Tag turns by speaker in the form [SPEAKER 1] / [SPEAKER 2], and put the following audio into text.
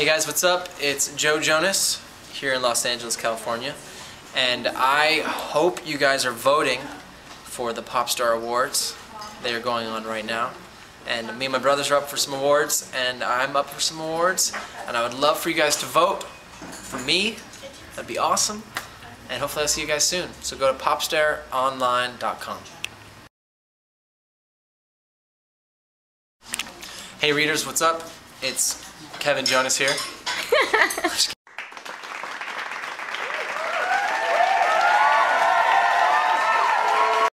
[SPEAKER 1] Hey guys, what's up? It's Joe Jonas here in Los Angeles, California. And I hope you guys are voting for the Popstar Awards. They are going on right now. And me and my brothers are up for some awards, and I'm up for some awards. And I would love for you guys to vote for me. That'd be awesome. And hopefully I'll see you guys soon. So go to popstaronline.com. Hey readers, what's up? It's Kevin Jonas here.